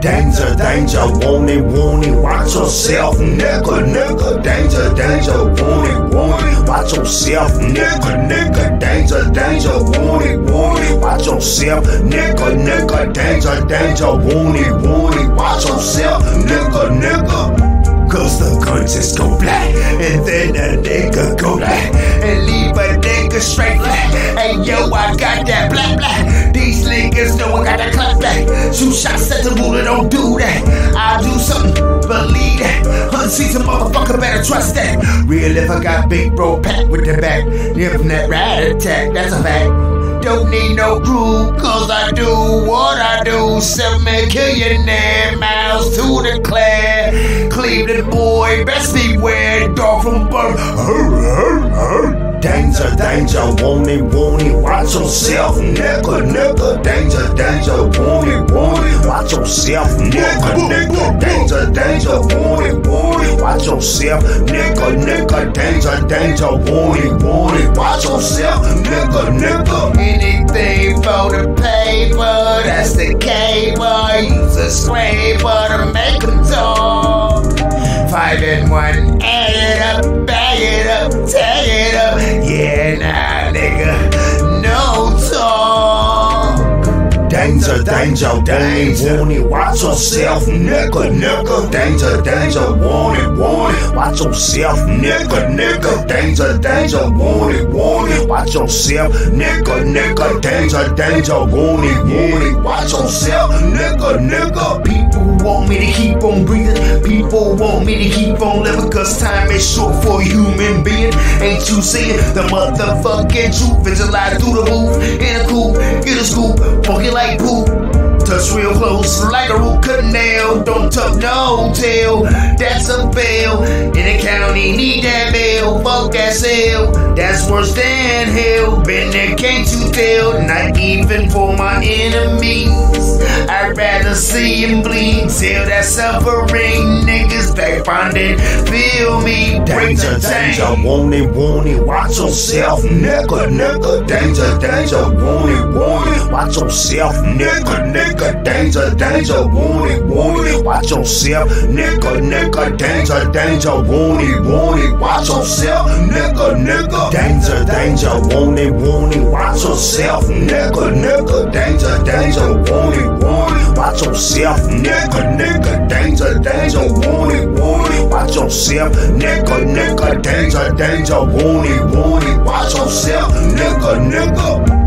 Danger, danger, want it, watch yourself, nigga, nigga. Danger, danger, want it, watch yourself, nigga, nigga. Danger, danger, want it, watch yourself, nigga, nigga. Danger, danger, it, want watch yourself, nigga, nigga. Cause the just go black, and then a nigga go black, and leave a nigga straight black. Hey yo, I got that black black. Niggas know I got that clap black. Two shots at the ruler, don't do that. I do something, believe that. Unseasoned motherfucker, better trust that. Real if I got big bro packed with the back. If that rat attack, that's a fact. Don't need no crew, cause I do what I do. Seven million miles to declare. Cleveland boy, best beware. Dog from birth. Danger, danger, want it, want it, watch yourself, nigga, nigga. Danger, danger, want it, want it, watch yourself, nigga, nigga. Danger, danger, want it, want it, watch yourself, nigga, nigga. Danger, danger, want it, want it, watch yourself, nigga, nigga. Anything for the paper, that's the cable. Use a scraper to make them talk. Five and one, Danger, danger, danger, want it, watch yourself, nigga, nigga. Danger, danger, want it, want it, watch yourself, nigga, nigga. Danger, danger, want it, want it, watch yourself, nigga, nigga. Danger, danger, want it, want it, watch yourself, nigga, nigga. People want me to keep on breathing. People want me to keep on living. Cause time is short for a human being. Ain't you seeing the motherfucking truth? Visualize through the roof. In a coupe, get a Like poop. Touch real close like a root canal. Don't tuck no tail. That's a fail. In the county, need that bail. Fuck that sale. That's worse than hell. Been there, can't you tell? Not even for my enemies. Rather see him bleed. Till that suffering niggas back finding. Feel me. Danger, danger, want it, want it. Watch yourself, nigga, nigga. Danger, danger, want it, want it. Watch yourself, nigga, nigga. Danger, danger, want it, want it. Watch yourself, nigga, nigga. Danger, danger, want it, want it. Watch yourself, nigga, nigga. Danger, danger, want it, want it. Watch yourself, nigga, nigga. Danger, danger, want it, want it. Watch yourself, nigga, nigga. Danger, danger, want it, it. Watch yourself, nigga, nigga. Danger, danger, want it, it. Watch yourself, nigga, nigga.